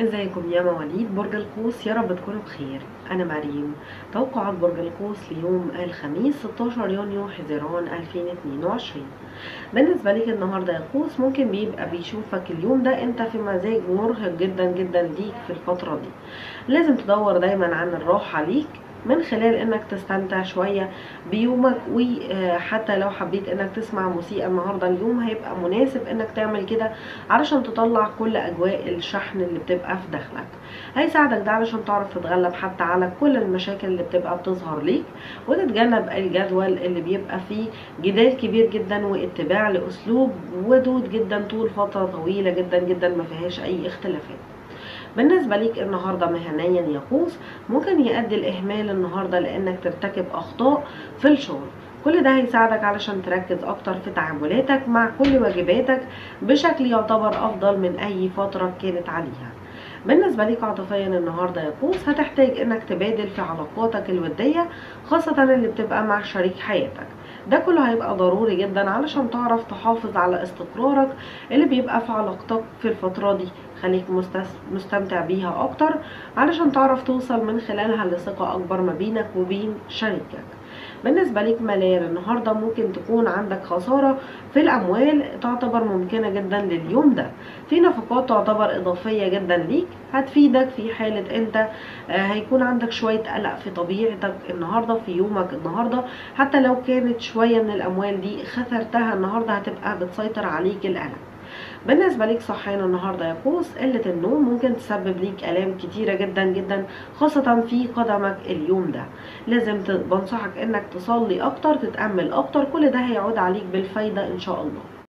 إزيكم يا مواليد برج القوس يا رب تكونوا بخير. أنا مريم توقعات برج القوس ليوم الخميس 16 يونيو حزيران 2022 بالنسبة ليك النهارده يا قوس ممكن بيبقى بيشوفك اليوم ده أنت في مزاج مرهق جدا جدا ليك في الفترة دي. لازم تدور دايما عن الراحة ليك من خلال إنك تستمتع شوية بيومك وحتى لو حبيت إنك تسمع موسيقى النهاردة اليوم هيبقى مناسب إنك تعمل كده علشان تطلع كل أجواء الشحن اللي بتبقى في داخلك هيساعدك ده علشان تعرف تتغلب حتى على كل المشاكل اللي بتبقى بتظهر ليك وتتجنب الجدول اللي بيبقى فيه جدال كبير جدا واتباع لأسلوب ودود جدا طول فترة طويلة جدا جدا ما فيهاش أي اختلافات. بالنسبة ليك النهاردة مهنيا يقوس ممكن يؤدي الإهمال النهاردة لأنك ترتكب أخطاء في الشغل. كل ده هيساعدك علشان تركز أكتر في تعاملاتك مع كل واجباتك بشكل يعتبر أفضل من أي فترة كانت عليها. بالنسبة ليك عاطفيا النهاردة يا قوس هتحتاج إنك تبادل في علاقاتك الودية خاصة اللي بتبقى مع شريك حياتك. ده كله هيبقى ضروري جدا علشان تعرف تحافظ على استقرارك اللي بيبقى في علاقتك في الفترة دي. خليك مستمتع بيها أكتر علشان تعرف توصل من خلالها لثقة أكبر ما بينك وبين شريكك. بالنسبة ليك ماليا النهاردة ممكن تكون عندك خسارة في الأموال تعتبر ممكنة جدا لليوم ده. في نفقات تعتبر إضافية جدا ليك هتفيدك في حالة أنت هيكون عندك شوية قلق في طبيعتك النهاردة في يومك النهاردة. حتى لو كانت شوية من الأموال دي خسرتها النهاردة هتبقى بتسيطر عليك القلق. بالنسبة ليك صحيان النهاردة يا قوس قلة النوم ممكن تسبب ليك آلام كتيرة جدا جدا خاصة في قدمك اليوم ده. لازم بنصحك إنك تصلي أكتر تتأمل أكتر كل ده هيعود عليك بالفايدة إن شاء الله.